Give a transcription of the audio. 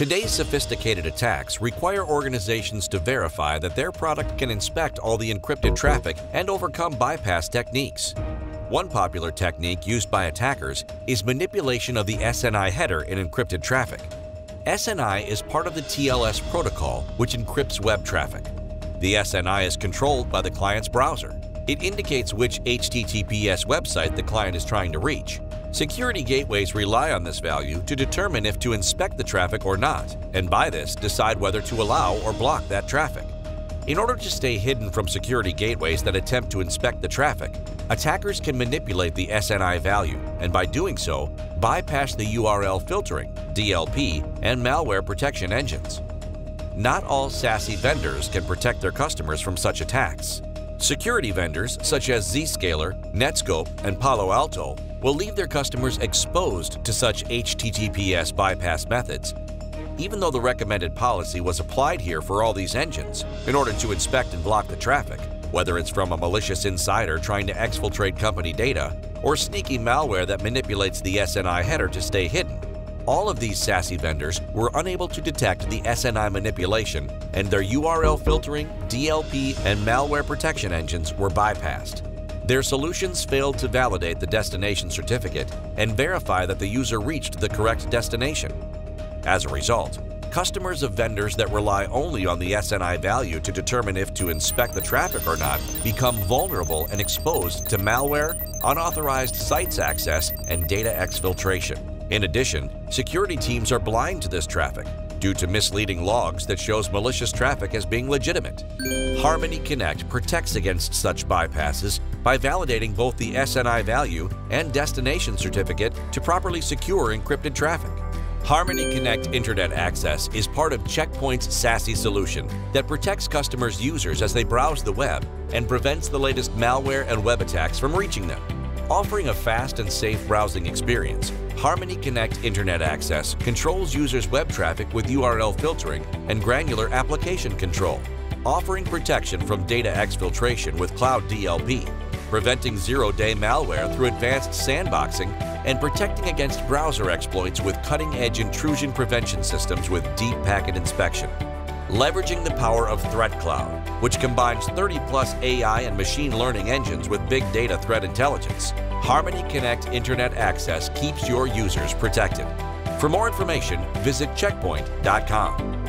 Today's sophisticated attacks require organizations to verify that their product can inspect all the encrypted traffic and overcome bypass techniques. One popular technique used by attackers is manipulation of the SNI header in encrypted traffic. SNI is part of the TLS protocol, which encrypts web traffic. The SNI is controlled by the client's browser. It indicates which HTTPS website the client is trying to reach. Security gateways rely on this value to determine if to inspect the traffic or not, and by this decide whether to allow or block that traffic. In order to stay hidden from security gateways that attempt to inspect the traffic, attackers can manipulate the SNI value and by doing so, bypass the URL filtering, DLP, and malware protection engines. Not all SASE vendors can protect their customers from such attacks. Security vendors such as Zscaler, Netskope, and Palo Alto will leave their customers exposed to such HTTPS bypass methods. Even though the recommended policy was applied here for all these engines in order to inspect and block the traffic, whether it's from a malicious insider trying to exfiltrate company data or sneaky malware that manipulates the SNI header to stay hidden, all of these SASE vendors were unable to detect the SNI manipulation and their URL filtering, DLP, and malware protection engines were bypassed. Their solutions failed to validate the destination certificate and verify that the user reached the correct destination. As a result, customers of vendors that rely only on the SNI value to determine if to inspect the traffic or not become vulnerable and exposed to malware, unauthorized sites access, and data exfiltration. In addition, security teams are blind to this traffic due to misleading logs that shows malicious traffic as being legitimate. Harmony Connect protects against such bypasses by validating both the SNI value and destination certificate to properly secure encrypted traffic. Harmony Connect Internet Access is part of Check Point's SASE solution that protects customers' users as they browse the web and prevents the latest malware and web attacks from reaching them. Offering a fast and safe browsing experience, Harmony Connect Internet Access controls users' web traffic with URL filtering and granular application control, offering protection from data exfiltration with Cloud DLP, preventing zero-day malware through advanced sandboxing, and protecting against browser exploits with cutting-edge intrusion prevention systems with deep packet inspection leveraging the power of Threat Cloud, which combines 30-plus AI and machine learning engines with big data threat intelligence. Harmony Connect Internet Access keeps your users protected. For more information, visit checkpoint.com.